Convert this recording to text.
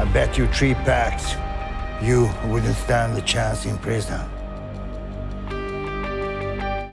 I bet you three packs you wouldn't stand a chance in prison.